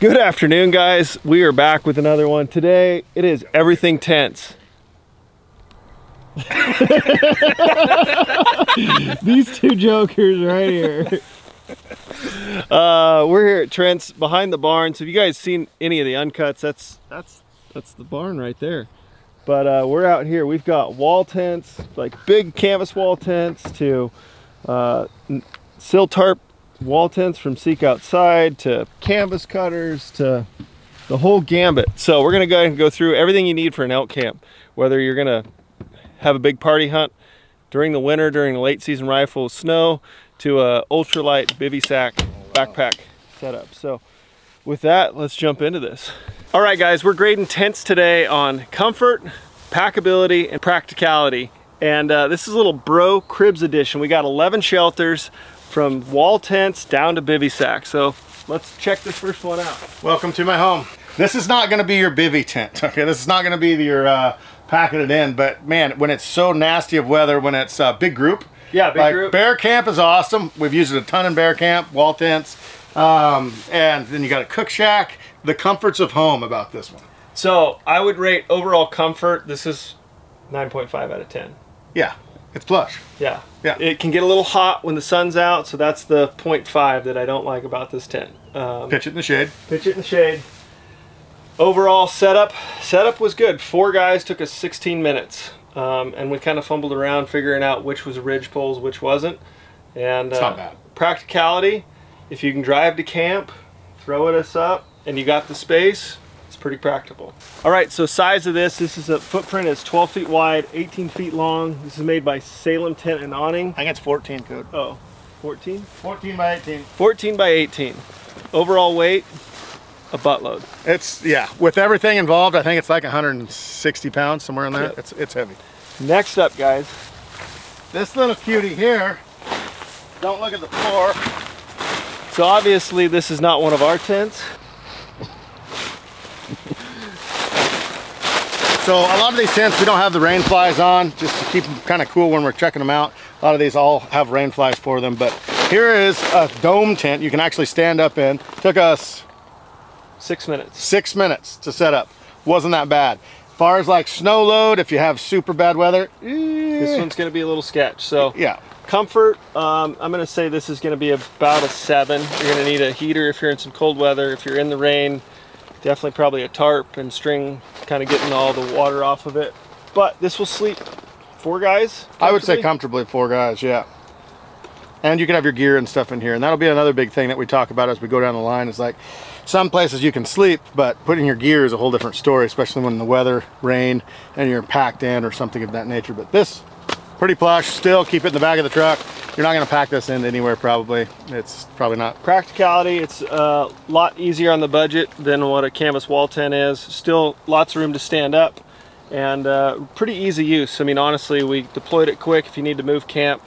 Good afternoon, guys. We are back with another one. Today, it is everything tents. These two jokers right here. Uh, we're here at Trent's behind the barn. So if you guys seen any of the uncuts, that's that's that's the barn right there. But uh, we're out here. We've got wall tents, like big canvas wall tents, to uh, sill tarp wall tents from Seek Outside to canvas cutters to the whole gambit. So we're gonna go ahead and go through everything you need for an elk camp, whether you're gonna have a big party hunt during the winter, during the late season rifle snow, to a ultralight bivy sack backpack setup. So with that, let's jump into this. All right, guys, we're grading tents today on comfort, packability, and practicality. And uh, this is a little bro cribs edition. We got 11 shelters, from wall tents down to bivy sacks. So let's check this first one out. Welcome to my home. This is not going to be your bivy tent. Okay, this is not going to be your uh, packing it in. But man, when it's so nasty of weather, when it's a uh, big group, yeah, big like group. Bear camp is awesome. We've used it a ton in bear camp, wall tents, um, and then you got a cook shack. The comforts of home about this one. So I would rate overall comfort. This is 9.5 out of 10. Yeah, it's plush. Yeah. Yeah. It can get a little hot when the sun's out, so that's the 0.5 that I don't like about this tent. Um, pitch it in the shade. Pitch it in the shade. Overall setup, setup was good. Four guys took us 16 minutes, um, and we kind of fumbled around figuring out which was ridge poles, which wasn't. And it's uh, not bad. Practicality, if you can drive to camp, throw it us up, and you got the space, pretty practical. All right, so size of this, this is a footprint is 12 feet wide, 18 feet long. This is made by Salem Tent and Awning. I think it's 14 code. Oh, 14? 14 by 18. 14 by 18. Overall weight, a buttload. It's, yeah, with everything involved, I think it's like 160 pounds, somewhere in there. Yep. It's, it's heavy. Next up, guys. This little cutie here, don't look at the floor. So obviously this is not one of our tents. So a lot of these tents, we don't have the rain flies on just to keep them kind of cool when we're checking them out. A lot of these all have rain flies for them, but here is a dome tent you can actually stand up in. Took us six minutes. Six minutes to set up. Wasn't that bad. As far as like snow load, if you have super bad weather, eh. this one's gonna be a little sketch. So yeah. Comfort, um, I'm gonna say this is gonna be about a seven. You're gonna need a heater if you're in some cold weather. If you're in the rain, definitely probably a tarp and string kind of getting all the water off of it. But this will sleep four guys i would say comfortably four guys yeah. And you can have your gear and stuff in here and that'll be another big thing that we talk about as we go down the line is like some places you can sleep but putting your gear is a whole different story especially when the weather rain and you're packed in or something of that nature. But this pretty plush still keep it in the back of the truck you're not going to pack this in anywhere probably. It's probably not. Practicality it's a lot easier on the budget than what a canvas wall tent is. Still lots of room to stand up and uh, pretty easy use. I mean honestly we deployed it quick. If you need to move camp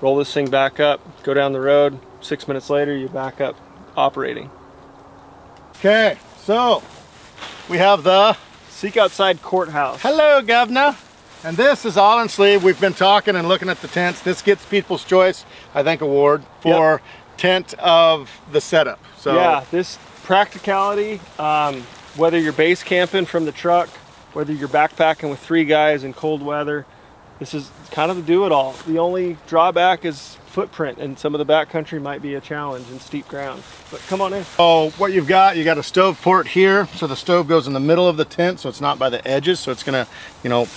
roll this thing back up go down the road. Six minutes later you're back up operating. Okay so we have the Seek Outside Courthouse. Hello governor and this is all in sleeve. We've been talking and looking at the tents. This gets People's Choice, I think, award for yep. tent of the setup. So yeah, this practicality, um, whether you're base camping from the truck, whether you're backpacking with three guys in cold weather, this is kind of the do-it-all. The only drawback is footprint and some of the backcountry might be a challenge in steep ground. But come on in. Oh, what you've got, you got a stove port here. So the stove goes in the middle of the tent, so it's not by the edges. So it's gonna, you know,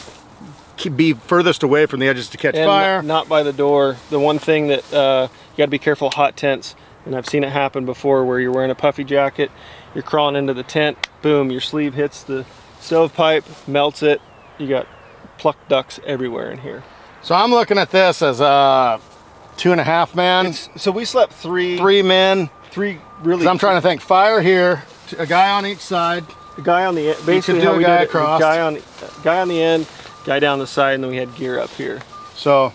be furthest away from the edges to catch and fire. Not by the door. The one thing that uh, you got to be careful hot tents, and I've seen it happen before where you're wearing a puffy jacket, you're crawling into the tent, boom, your sleeve hits the stovepipe, melts it. You got plucked ducks everywhere in here. So I'm looking at this as a two and a half man. It's, so we slept three. Three men. Three really. I'm trying to think. Fire here, a guy on each side. A guy on the basically how we guy across. Guy on guy on the end, guy down the side, and then we had gear up here. So,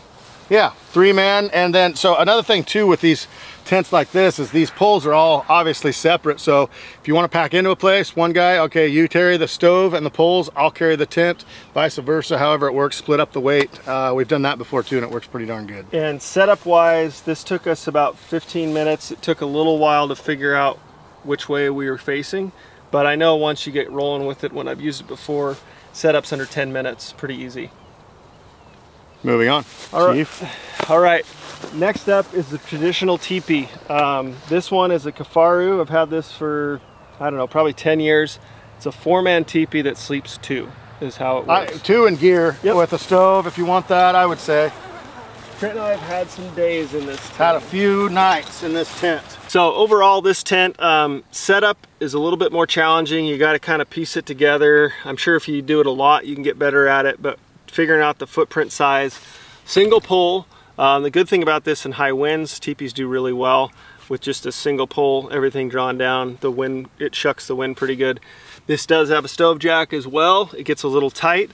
yeah, three man. And then, so another thing too with these tents like this is these poles are all obviously separate. So if you want to pack into a place, one guy, okay, you carry the stove and the poles, I'll carry the tent, vice versa, however it works, split up the weight. Uh, we've done that before too, and it works pretty darn good. And setup wise, this took us about 15 minutes. It took a little while to figure out which way we were facing. But I know once you get rolling with it, when I've used it before, setups under 10 minutes, pretty easy. Moving on. All right. Chief. All right, next up is the traditional teepee. Um, this one is a Kifaru. I've had this for, I don't know, probably 10 years. It's a four-man teepee that sleeps two, is how it I, works. two in gear Yep. with a stove if you want that, I would say. Trent and I have had some days in this tent. Had a few nights in this tent. So overall, this tent um, setup is a little bit more challenging. You got to kind of piece it together. I'm sure if you do it a lot, you can get better at it, but figuring out the footprint size. Single pole. Um, the good thing about this in high winds, teepees do really well with just a single pole, everything drawn down. The wind, it shucks the wind pretty good. This does have a stove jack as well. It gets a little tight.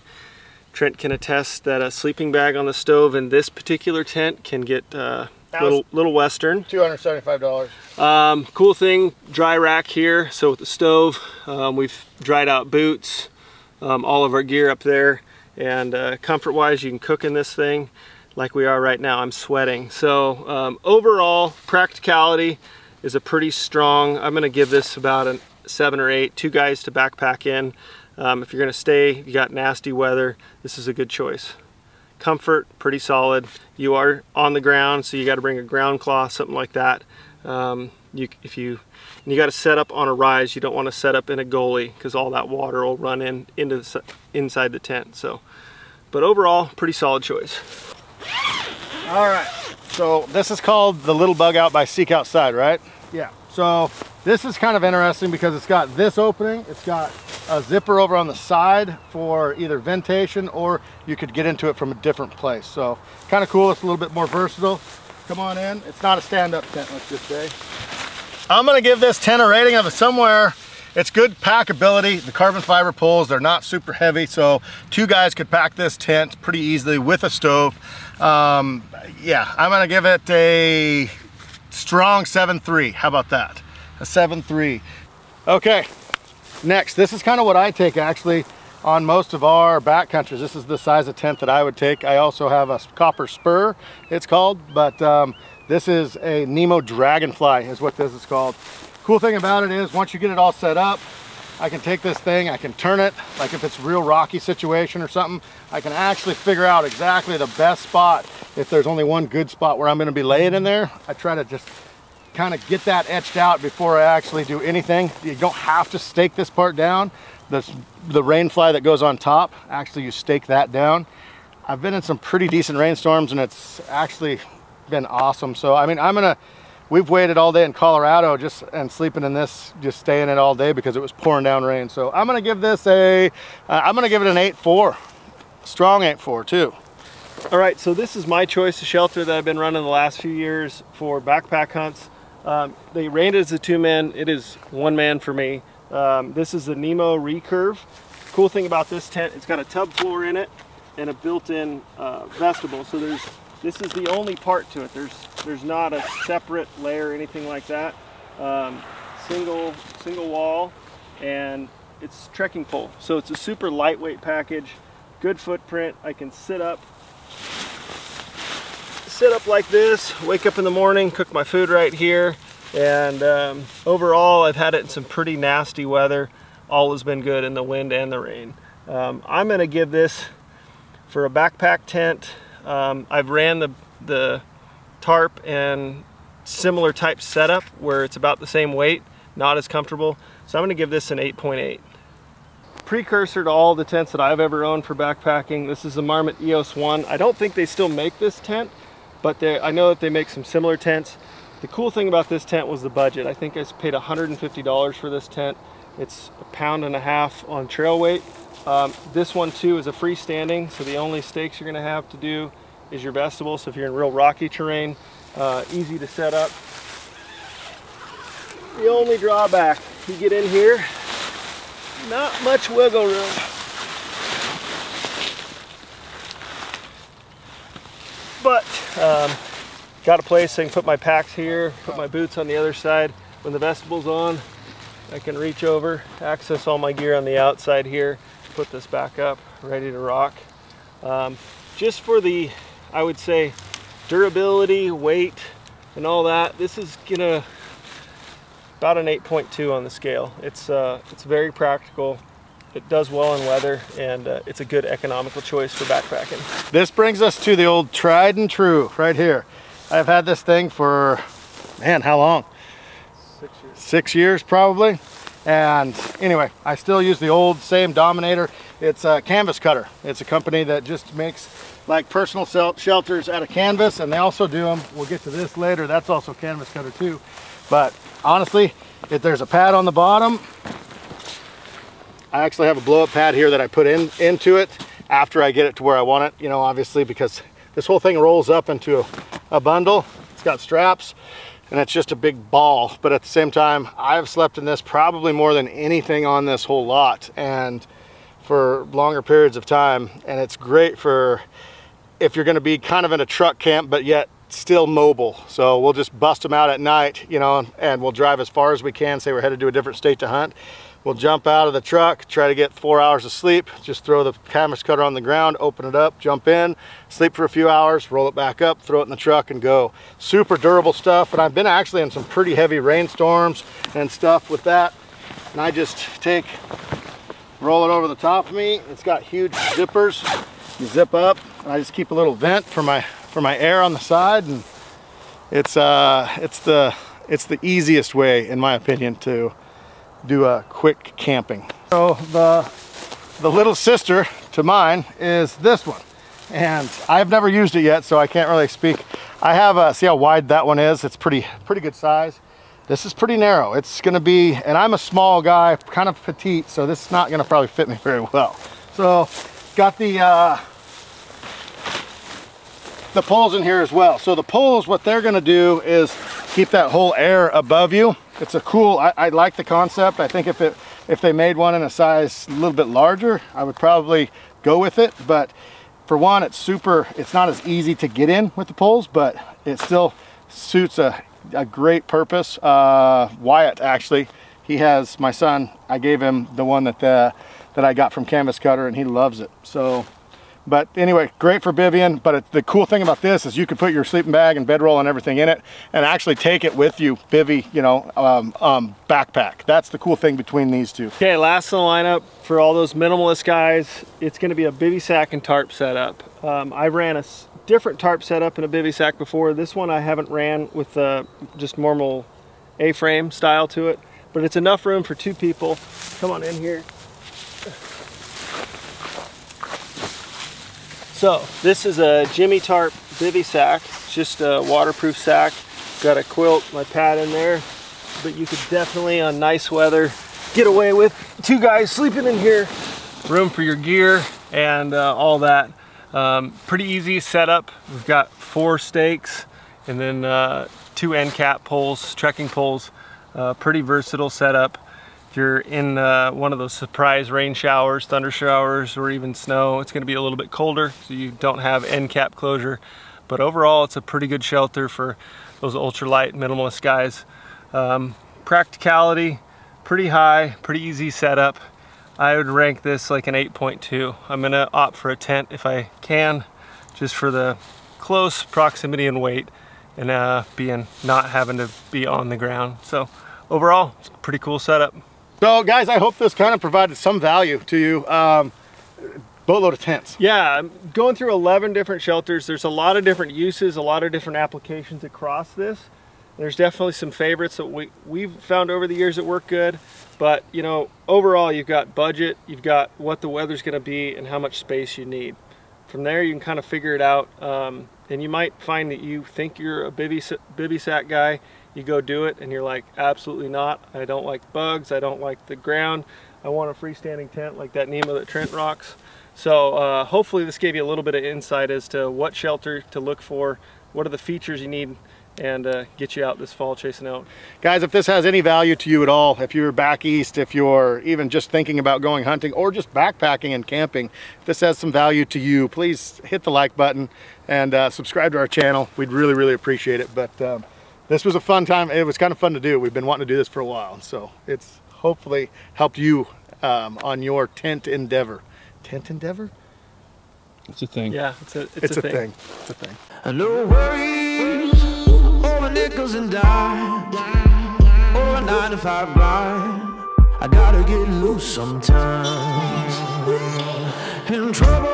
Trent can attest that a sleeping bag on the stove in this particular tent can get uh, little, little western. $275. Um, cool thing, dry rack here. So with the stove, um, we've dried out boots, um, all of our gear up there. And uh, comfort-wise, you can cook in this thing like we are right now. I'm sweating. So um, overall, practicality is a pretty strong, I'm gonna give this about a seven or eight, two guys to backpack in. Um, if you're gonna stay, you got nasty weather, this is a good choice comfort pretty solid you are on the ground so you got to bring a ground cloth something like that um, you if you and you got to set up on a rise you don't want to set up in a gully because all that water will run in into the, inside the tent so but overall pretty solid choice All right. So this is called the little bug out by Seek Outside, right? Yeah. So this is kind of interesting because it's got this opening. It's got a zipper over on the side for either ventilation or you could get into it from a different place. So kind of cool. It's a little bit more versatile. Come on in. It's not a stand-up tent, let's just say. I'm gonna give this tent a rating of a somewhere. It's good packability. The carbon fiber poles, they're not super heavy, so two guys could pack this tent pretty easily with a stove. Um, yeah, I'm gonna give it a strong 7.3. How about that? A 7.3. Okay, next, this is kind of what I take actually on most of our backcountries. This is the size of tent that I would take. I also have a copper spur, it's called, but um, this is a Nemo Dragonfly is what this is called. Cool thing about it is once you get it all set up, I can take this thing, I can turn it, like if it's real rocky situation or something, I can actually figure out exactly the best spot. If there's only one good spot where I'm gonna be laying in there, I try to just kind of get that etched out before I actually do anything. You don't have to stake this part down. The, the rain fly that goes on top, actually you stake that down. I've been in some pretty decent rainstorms and it's actually been awesome. So, I mean, I'm gonna, we've waited all day in Colorado just and sleeping in this, just staying in it all day because it was pouring down rain. So I'm gonna give this a, uh, I'm gonna give it an 8.4. Strong 8.4 too. all right so this is my choice of shelter that i've been running the last few years for backpack hunts um, they ran it as a two man it is one man for me. Um, this is the nemo recurve. Cool thing about this tent it's got a tub floor in it and a built-in uh, vestibule so there's this is the only part to it. There's there's not a separate layer or anything like that. Um, single single wall and it's trekking pole. So it's a super lightweight package good footprint i can sit up sit up like this, wake up in the morning, cook my food right here, and um, overall I've had it in some pretty nasty weather. All has been good in the wind and the rain. Um, I'm gonna give this for a backpack tent. Um, I've ran the, the tarp and similar type setup where it's about the same weight, not as comfortable. So I'm gonna give this an 8.8 precursor to all the tents that I've ever owned for backpacking. This is the Marmot EOS 1. I don't think they still make this tent, but I know that they make some similar tents. The cool thing about this tent was the budget. I think I paid $150 for this tent. It's a pound and a half on trail weight. Um, this one too is a freestanding, so the only stakes you're gonna have to do is your vestibule. So if you're in real rocky terrain, uh, easy to set up. The only drawback, you get in here, not much wiggle room. But um, got a place I can put my packs here, put my boots on the other side. When the vestible's on, I can reach over, access all my gear on the outside here, put this back up, ready to rock. Um, just for the, I would say, durability, weight, and all that, this is gonna about an 8.2 on the scale. It's uh, it's very practical. It does well in weather, and uh, it's a good economical choice for backpacking. This brings us to the old tried and true right here. I've had this thing for, man, how long? Six years. Six years probably. And anyway, I still use the old same Dominator. It's a canvas cutter. It's a company that just makes like personal shelters out of canvas and they also do them. We'll get to this later. That's also canvas cutter too. But honestly, if there's a pad on the bottom, I actually have a blow up pad here that I put in into it after I get it to where I want it, you know, obviously because this whole thing rolls up into a, a bundle. It's got straps and it's just a big ball. But at the same time, I've slept in this probably more than anything on this whole lot and for longer periods of time. And it's great for if you're gonna be kind of in a truck camp, but yet still mobile. So we'll just bust them out at night, you know, and we'll drive as far as we can. Say we're headed to a different state to hunt. We'll jump out of the truck, try to get four hours of sleep, just throw the canvas cutter on the ground, open it up, jump in, sleep for a few hours, roll it back up, throw it in the truck and go. Super durable stuff. And I've been actually in some pretty heavy rainstorms and stuff with that. And I just take, roll it over the top of me. It's got huge zippers. You zip up and I just keep a little vent for my for my air on the side and it's uh it's the it's the easiest way in my opinion to do a quick camping. So the, the little sister to mine is this one. And I've never used it yet, so I can't really speak. I have a, see how wide that one is? It's pretty, pretty good size. This is pretty narrow. It's gonna be, and I'm a small guy, kind of petite, so this is not gonna probably fit me very well. So got the, uh, the poles in here as well. So the poles, what they're gonna do is keep that whole air above you it's a cool, I, I, like the concept. I think if it if they made one in a size a little bit larger, I would probably go with it. But for one, it's super, it's not as easy to get in with the poles, but it still suits a, a great purpose. Uh, Wyatt actually, he has, my son, I gave him the one that, uh, that I got from Canvas Cutter and he loves it. So but anyway, great for bivvying. But it, the cool thing about this is you can put your sleeping bag and bedroll and everything in it and actually take it with you, bivvy, you know, um, um, backpack. That's the cool thing between these two. Okay, last in the lineup for all those minimalist guys, it's gonna be a bivy sack and tarp setup. Um, I ran a different tarp setup in a bivy sack before. This one I haven't ran with uh, just normal A-frame style to it, but it's enough room for two people. Come on in here. So this is a Jimmy Tarp bivy sack, just a waterproof sack. Got a quilt, my pad in there, but you could definitely on nice weather get away with two guys sleeping in here. Room for your gear and uh, all that. Um, pretty easy setup. We've got four stakes and then uh, two end cap poles, trekking poles. Uh, pretty versatile setup you're in uh, one of those surprise rain showers, thunder showers, or even snow, it's gonna be a little bit colder, so you don't have end cap closure. But overall, it's a pretty good shelter for those ultralight minimalist guys. Um, practicality, pretty high, pretty easy setup. I would rank this like an 8.2. I'm gonna opt for a tent if I can, just for the close proximity and weight and uh, being not having to be on the ground. So overall, it's a pretty cool setup. So guys, I hope this kind of provided some value to you. Um, boatload of tents. Yeah, going through 11 different shelters. There's a lot of different uses, a lot of different applications across this. There's definitely some favorites that we, we've found over the years that work good. But, you know, overall, you've got budget, you've got what the weather's going to be, and how much space you need. From there, you can kind of figure it out. Um, and you might find that you think you're a bivy, bivy sack guy you go do it and you're like absolutely not I don't like bugs I don't like the ground I want a freestanding tent like that Nemo that Trent rocks so uh, hopefully this gave you a little bit of insight as to what shelter to look for what are the features you need and uh, get you out this fall chasing elk. Guys, if this has any value to you at all, if you're back east, if you're even just thinking about going hunting or just backpacking and camping, if this has some value to you, please hit the like button and uh, subscribe to our channel. We'd really, really appreciate it. But um, this was a fun time. It was kind of fun to do. We've been wanting to do this for a while. So it's hopefully helped you um, on your tent endeavor. Tent endeavor? It's a thing. Yeah, it's a, it's, it's a, a, thing. thing. It's a thing. No worries over nickels and dimes. or nine to five grind. I gotta get loose sometimes. In trouble,